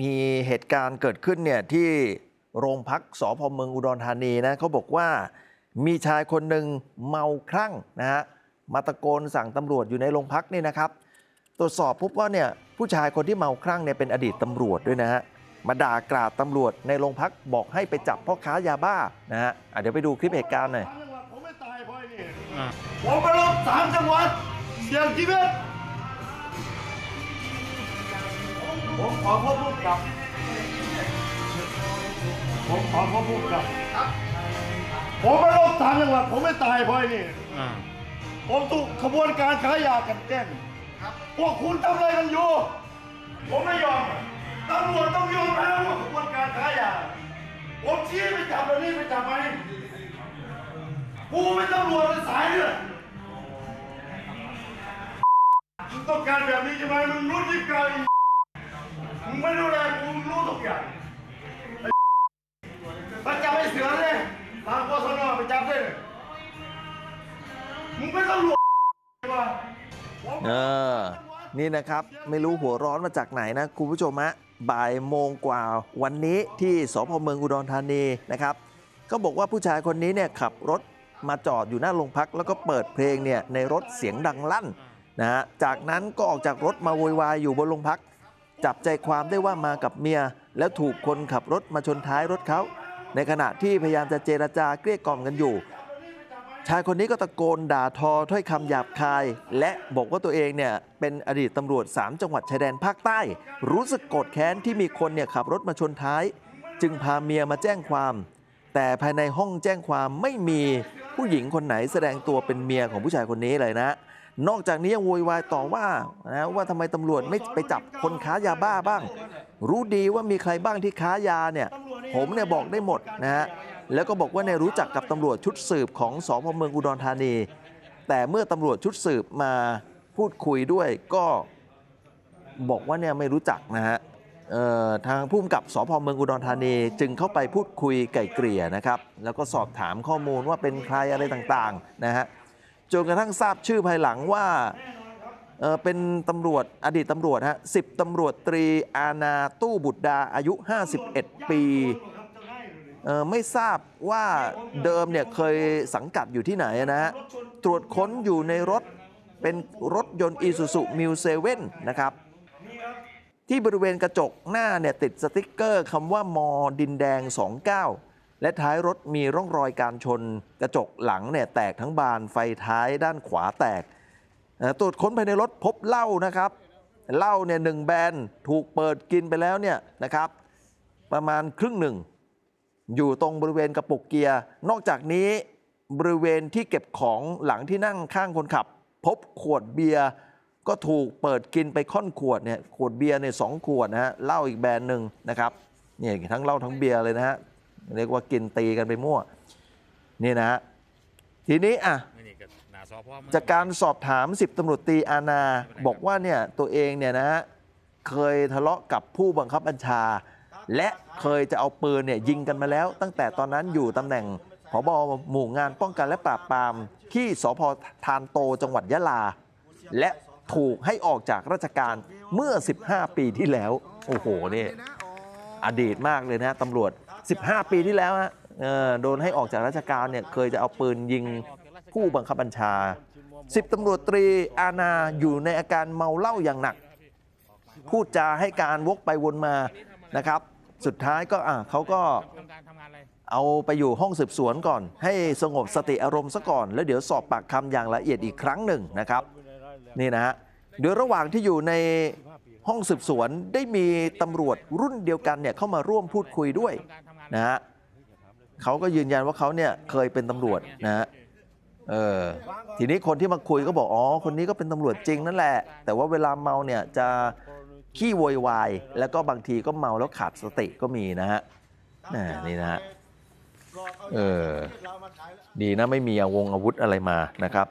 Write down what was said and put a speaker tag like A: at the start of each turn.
A: มีเหตุการณ์เกิดขึ้นเนี่ยที่โรงพักสพเมืองอุดรธานีนะเขาบอกว่ามีชายคนหนึ่งเมาคลั่งนะฮะมาตะโกนสั่งตำรวจอยู่ในโรงพักนี่นะครับ ตรวจสอบพบว่าเนี่ยผู้ชายคนที่เมาคลั่งเนี่ยเป็นอดีตตำรวจด้วยนะฮะมาด่ากราดตำรวจในโรงพักบอกให้ไปจับพ่อค้ายาบ้านะฮะเดี๋ยวไปดูคลิปเหตุการณ์หน่อย
B: ผมไม่ตายเพราะไอ้นี่ผมไปรบสามจังหวัดเสี่ยงชีวิต ผมขอพบผู้กำกับ ผมขอพบผู้กำกับ ผมไปรบสามจังหวัดผมไม่ตายเพราะไอ้นี่
C: อ่า
B: ผมถูกขบวนการค้ายากันแกล้งพวกคุณทำอะไรกันอยู่ ผมไม่ยอม ตำรวจต้องยอมแล้วว่าขบวนการค้ายา ผมชี้ไปจับแล้วนี่ไปจับไหมกูเป็นตำรวจเป็นสายเลือดมึงต้องการแบบนี้ใช่ไหมมึงรู้ที่ไกลมึง ไม่ดูแลกูมึงรู้ทุกอย่างไปจับไอ้เสือเลยตามกศนไปจับเลยมึงเป็นตำรวจวะ
A: เออ นี่นะครับไม่รู้หัวร้อนมาจากไหนนะคุณผู้ชมฮะบ่ายโมงกว่าวันนี้ที่สพเมืองอุดรธานีนะครับ ก็บอกว่าผู้ชายคนนี้เนี่ยขับรถมาจอดอยู่หน้าโรงพัก แล้วก็เปิดเพลงเนี่ยในรถเสียงดังลั่นนะฮะจากนั้นก็ออกจากรถมาโวยวายอยู่บนโรงพัก จับใจความได้ว่ามากับเมีย แล้วถูกคนขับรถมาชนท้ายรถเขา ในขณะที่พยายามจะเจรจาเกลี้ยกล่อมกันอยู่ ชายคนนี้ก็ตะโกนด่าทอถ้อยคำหยาบคาย และบอกว่าตัวเองเนี่ยเป็นอดีตตำรวจ 3 จังหวัดชายแดนภาคใต้ รู้สึกโกรธแค้นที่มีคนเนี่ยขับรถมาชนท้าย จึงพาเมียมาแจ้งความ แต่ภายในห้องแจ้งความไม่มีผู้หญิงคนไหนแสดงตัวเป็นเมียของผู้ชายคนนี้เลยนะ นอกจากนี้ยังโวยวายต่อว่านะว่าทำไมตำรวจไม่ไปจับคนค้ายาบ้าบ้าง รู้ดีว่ามีใครบ้างที่ค้ายาเนี่ยผมเนี่ยบอกได้หมดนะฮะแล้วก็บอกว่าเนี่ยรู้จักกับตำรวจชุดสืบของสพเมืองอุดรธานี แต่เมื่อตำรวจชุดสืบมาพูดคุยด้วยก็บอกว่าเนี่ยไม่รู้จักนะฮะทางผู้กำกับสพเมืองอุดรธานี จึงเข้าไปพูดคุยไก่เกลี่ยนะครับ แล้วก็สอบถามข้อมูลว่าเป็นใครอะไรต่างๆนะฮะ จนกระทั่งทราบชื่อภายหลังว่าเป็นตำรวจอดีตตำรวจฮะสิบตำรวจตรีอาณาตู้บุตรดาอายุ 51 ปีเอ่อไม่ทราบว่าเดิมเนี่ยเคยสังกัดอยู่ที่ไหนนะฮะตรวจค้นอยู่ในรถเป็นรถยนต์อีซูซูมิวเซเว่นนะครับ ที่บริเวณกระจกหน้าเนี่ยติดสติกเกอร์คำว่ามอดินแดง 29 และท้ายรถมีร่องรอยการชน กระจกหลังเนี่ยแตกทั้งบานไฟท้ายด้านขวาแตกตรวจค้นภายในรถพบเหล้านะครับเหล้าเนี่ยหนึ่งแบนถูกเปิดกินไปแล้วเนี่ยนะครับ ประมาณครึ่งหนึ่ง อยู่ตรงบริเวณกระปุกเกียร์ นอกจากนี้บริเวณที่เก็บของหลังที่นั่งข้างคนขับ พบขวดเบียร์ก็ถูกเปิดกินไปค่อนขวดเนี่ยขวดเบียร์เนี่ยสองขวดนะฮะเหล้าอีกแบรนด์หนึ่งนะครับเนี่ยทั้งเหล้าทั้งเบียร์เลยนะฮะ เรียกว่ากินตีกันไปมั่ว นี่นะฮะทีนี้อะ
C: ไม่นี่ก็หนาซอพ่อมึง
A: จากการสอบถาม10ตำรวจตรีอาณาบอกว่าเนี่ยตัวเองเนี่ยนะฮะเคยทะเลาะกับผู้บังคับบัญชา และเคยจะเอาปืนเนี่ยยิงกันมาแล้ว ตั้งแต่ตอนนั้นอยู่ตำแหน่งผบหมู่งานป้องกันและปราบปราม ที่สพทานโตจังหวัดยะลา และถูกให้ออกจากราชการเมื่อ 15 ปีที่แล้ว โอ้โหนี่อดีตมากเลยนะตำรวจ 15 ปีที่แล้วฮะโดนให้ออกจากราชการเนี่ยเคยจะเอาปืนยิงผู้บังคับบัญชาสิบตำรวจตรีอาณาอยู่ในอาการเมาเหล้าอย่างหนัก พูดจาให้การวกไปวนมานะครับ สุดท้ายก็อะเขาก็เอาไปอยู่ห้องสืบสวนก่อน ให้สงบสติอารมณ์ซะก่อน แล้วเดี๋ยวสอบปากคำอย่างละเอียดอีกครั้งหนึ่งนะครับ นี่นะฮะเดี๋ยระหว่างที่อยู่ในห้องสืบสวนได้มีตำรวจรุ่นเดียวกันเนี่ยเข้ามาร่วมพูดคุยด้วย
C: นะ
A: ฮะเขาก็ยืนยันว่าเขาเนี่ยเคยเป็นตำรวจนะฮะเออทีนี้คนที่มาคุยก็บอกอ๋อคนนี้ก็เป็นตำรวจจริงนั่นแหละ แต่ว่าเวลาเมาเนี่ยจะขี้โวยวายแล้วก็บางทีก็เมาแล้วขาดสติก็มีนะฮะนี่นะฮะเออดีนะไม่มีอาวงอาวุธอะไรมานะครับ